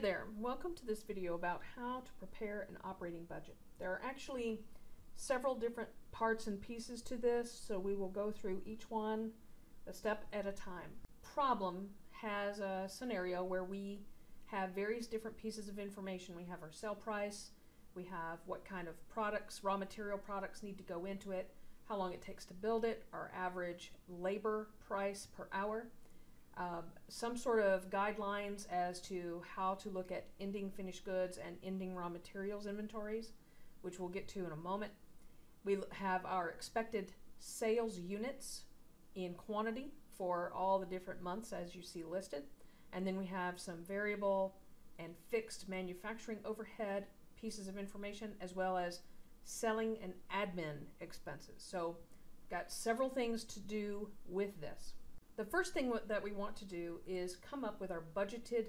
there, welcome to this video about how to prepare an operating budget. There are actually several different parts and pieces to this, so we will go through each one a step at a time. Problem has a scenario where we have various different pieces of information. We have our sale price, we have what kind of products, raw material products need to go into it, how long it takes to build it, our average labor price per hour, um, some sort of guidelines as to how to look at ending finished goods and ending raw materials inventories, which we'll get to in a moment. We have our expected sales units in quantity for all the different months as you see listed. And then we have some variable and fixed manufacturing overhead pieces of information as well as selling and admin expenses. So, got several things to do with this. The first thing that we want to do is come up with our budgeted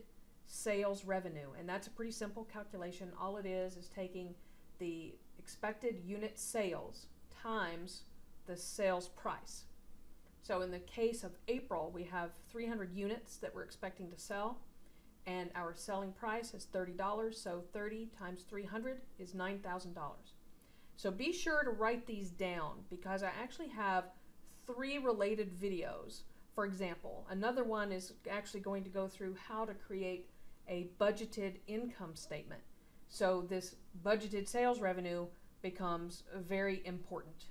sales revenue, and that's a pretty simple calculation. All it is is taking the expected unit sales times the sales price. So in the case of April, we have 300 units that we're expecting to sell, and our selling price is $30. So 30 times 300 is $9,000. So be sure to write these down because I actually have three related videos. For example, another one is actually going to go through how to create a budgeted income statement. So this budgeted sales revenue becomes very important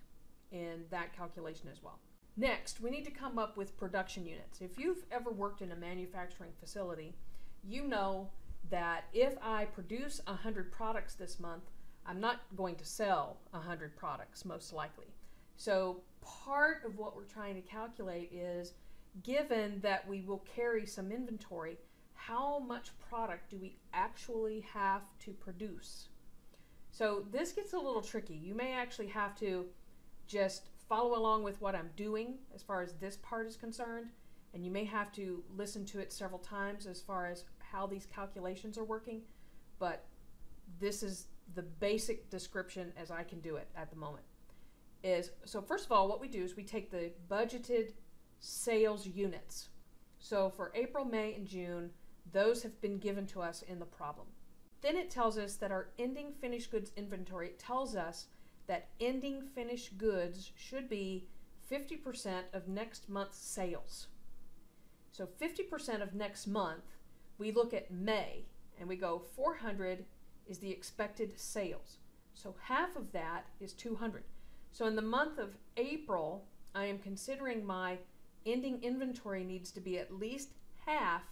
in that calculation as well. Next, we need to come up with production units. If you've ever worked in a manufacturing facility, you know that if I produce 100 products this month, I'm not going to sell 100 products, most likely. So, part of what we're trying to calculate is given that we will carry some inventory, how much product do we actually have to produce? So, this gets a little tricky. You may actually have to just follow along with what I'm doing as far as this part is concerned, and you may have to listen to it several times as far as how these calculations are working, but this is the basic description as I can do it at the moment. Is so first of all, what we do is we take the budgeted sales units. So for April, May, and June, those have been given to us in the problem. Then it tells us that our ending finished goods inventory tells us that ending finished goods should be 50% of next month's sales. So 50% of next month we look at May and we go 400 is the expected sales. So half of that is 200. So in the month of April, I am considering my ending inventory needs to be at least half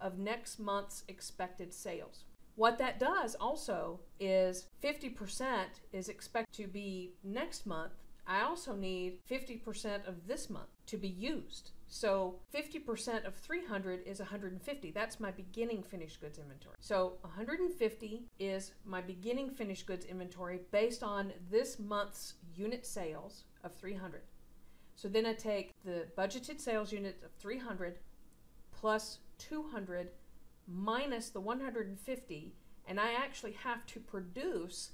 of next month's expected sales. What that does also is 50% is expected to be next month. I also need 50% of this month to be used. So 50% of 300 is 150. That's my beginning finished goods inventory. So 150 is my beginning finished goods inventory based on this month's unit sales of 300. So then I take the budgeted sales unit of 300 plus 200 minus the 150 and I actually have to produce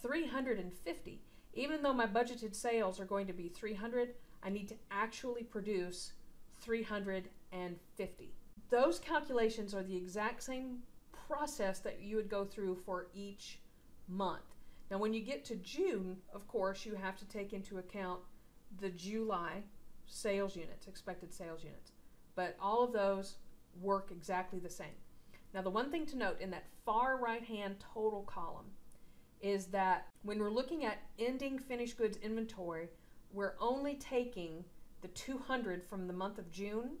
350. Even though my budgeted sales are going to be 300, I need to actually produce 350. Those calculations are the exact same process that you would go through for each month. Now, when you get to June, of course, you have to take into account the July sales units, expected sales units. But all of those work exactly the same. Now, the one thing to note in that far right hand total column is that when we're looking at ending finished goods inventory, we're only taking the 200 from the month of June,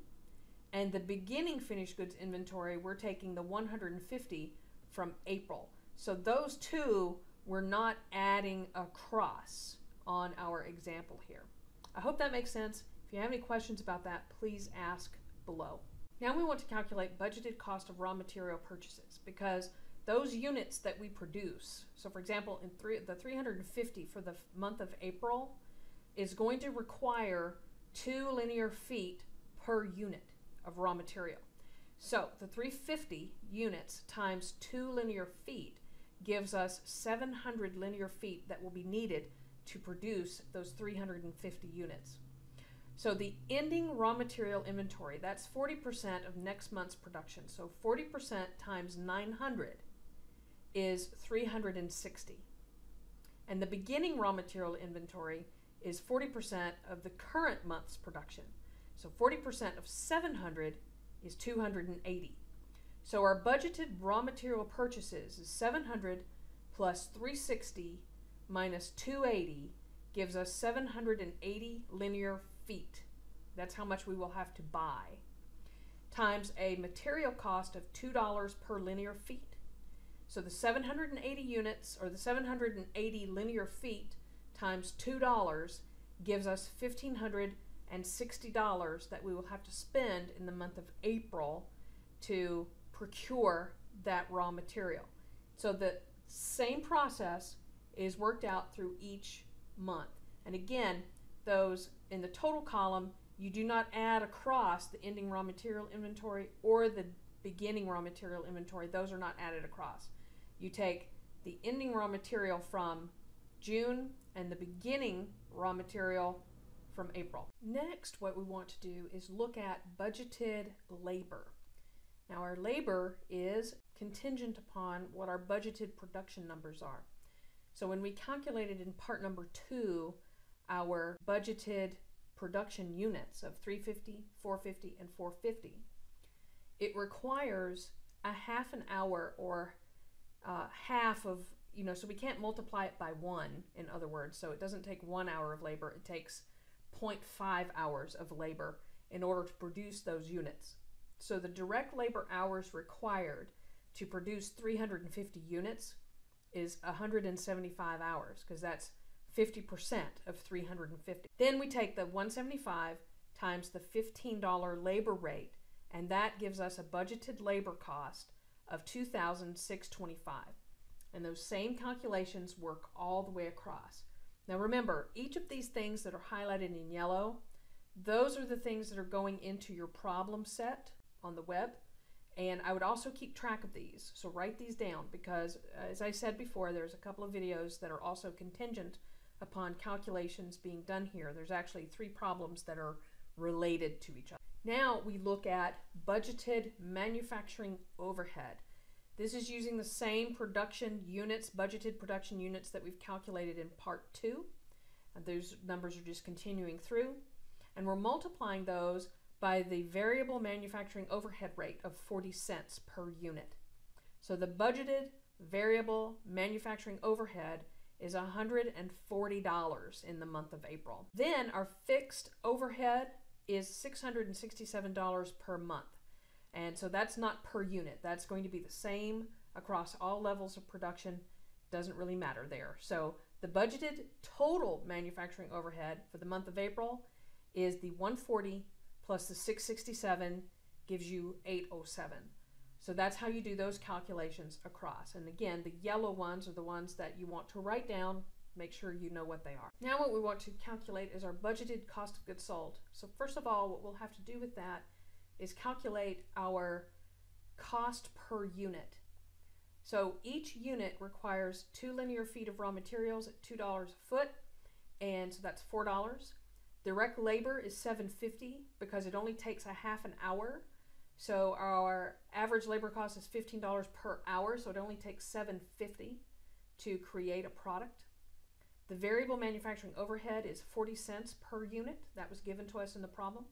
and the beginning finished goods inventory, we're taking the 150 from April. So those two we're not adding across on our example here. I hope that makes sense. If you have any questions about that, please ask below. Now we want to calculate budgeted cost of raw material purchases because those units that we produce, so for example, in three, the 350 for the month of April is going to require two linear feet per unit of raw material. So the 350 units times two linear feet gives us 700 linear feet that will be needed to produce those 350 units. So the ending raw material inventory, that's 40% of next month's production. So 40% times 900 is 360. And the beginning raw material inventory is 40% of the current month's production. So 40% of 700 is 280. So our budgeted raw material purchases is 700 plus 360 minus 280 gives us 780 linear feet. That's how much we will have to buy. Times a material cost of $2 per linear feet. So the 780 units or the 780 linear feet times $2 gives us $1,560 that we will have to spend in the month of April to procure that raw material. So the same process is worked out through each month. And again, those in the total column, you do not add across the ending raw material inventory or the beginning raw material inventory. Those are not added across. You take the ending raw material from June and the beginning raw material from April. Next, what we want to do is look at budgeted labor. Now, our labor is contingent upon what our budgeted production numbers are. So, when we calculated in part number two our budgeted production units of 350, 450, and 450, it requires a half an hour or uh, half of, you know, so we can't multiply it by one, in other words. So it doesn't take one hour of labor, it takes 0.5 hours of labor in order to produce those units. So the direct labor hours required to produce 350 units is 175 hours because that's 50% of 350. Then we take the 175 times the $15 labor rate and that gives us a budgeted labor cost of 2625 and those same calculations work all the way across. Now remember each of these things that are highlighted in yellow those are the things that are going into your problem set on the web and I would also keep track of these so write these down because uh, as I said before there's a couple of videos that are also contingent upon calculations being done here there's actually three problems that are related to each other now we look at budgeted manufacturing overhead. This is using the same production units, budgeted production units that we've calculated in part two. And those numbers are just continuing through. And we're multiplying those by the variable manufacturing overhead rate of 40 cents per unit. So the budgeted variable manufacturing overhead is $140 in the month of April. Then our fixed overhead is $667 per month. And so that's not per unit. That's going to be the same across all levels of production. Doesn't really matter there. So the budgeted total manufacturing overhead for the month of April is the 140 plus the 667 gives you 807. So that's how you do those calculations across. And again, the yellow ones are the ones that you want to write down make sure you know what they are. Now what we want to calculate is our budgeted cost of goods sold. So first of all, what we'll have to do with that is calculate our cost per unit. So each unit requires two linear feet of raw materials at $2 a foot, and so that's $4. Direct labor is 750 because it only takes a half an hour. So our average labor cost is $15 per hour, so it only takes 750 to create a product. The variable manufacturing overhead is 40 cents per unit. That was given to us in the problem.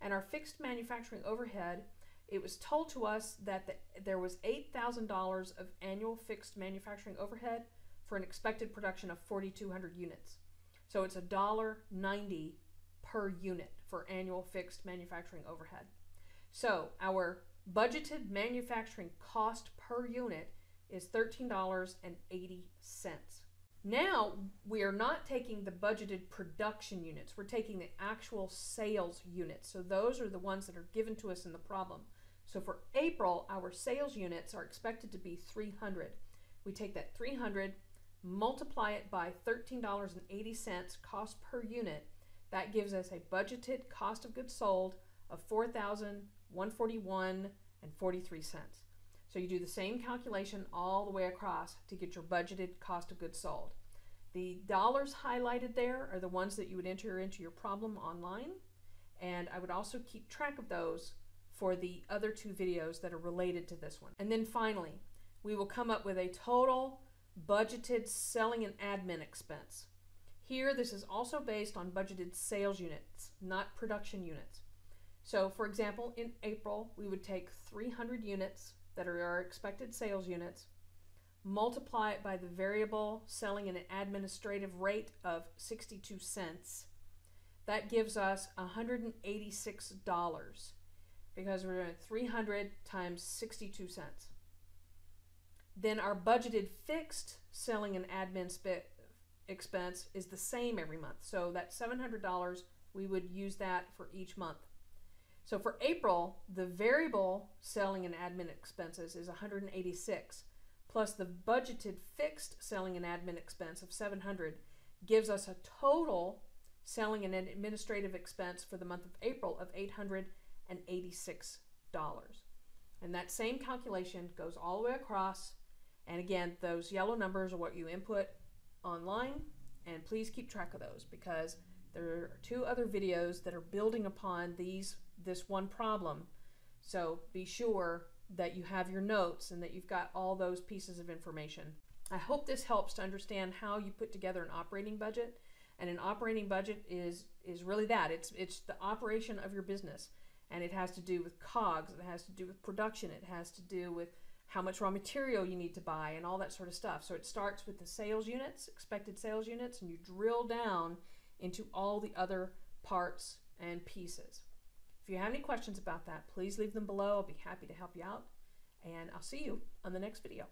And our fixed manufacturing overhead, it was told to us that the, there was $8,000 of annual fixed manufacturing overhead for an expected production of 4,200 units. So it's $1.90 per unit for annual fixed manufacturing overhead. So our budgeted manufacturing cost per unit is $13.80. Now we are not taking the budgeted production units, we're taking the actual sales units. So those are the ones that are given to us in the problem. So for April, our sales units are expected to be 300. We take that 300, multiply it by $13.80 cost per unit. That gives us a budgeted cost of goods sold of 4,141 and 43 cents. So you do the same calculation all the way across to get your budgeted cost of goods sold. The dollars highlighted there are the ones that you would enter into your problem online. And I would also keep track of those for the other two videos that are related to this one. And then finally, we will come up with a total budgeted selling and admin expense. Here, this is also based on budgeted sales units, not production units. So, for example, in April, we would take 300 units that are our expected sales units, multiply it by the variable selling and administrative rate of 62 cents. That gives us $186 because we're doing 300 times 62 cents. Then our budgeted fixed selling and admin expense is the same every month. So that $700, we would use that for each month. So for April, the variable selling and admin expenses is 186 plus the budgeted fixed selling and admin expense of 700 gives us a total selling and administrative expense for the month of April of $886. And that same calculation goes all the way across. And again, those yellow numbers are what you input online. And please keep track of those because there are two other videos that are building upon these this one problem. So be sure that you have your notes and that you've got all those pieces of information. I hope this helps to understand how you put together an operating budget. And an operating budget is is really that. It's it's the operation of your business. And it has to do with cogs, it has to do with production, it has to do with how much raw material you need to buy and all that sort of stuff. So it starts with the sales units, expected sales units, and you drill down into all the other parts and pieces. If you have any questions about that, please leave them below. I'll be happy to help you out, and I'll see you on the next video.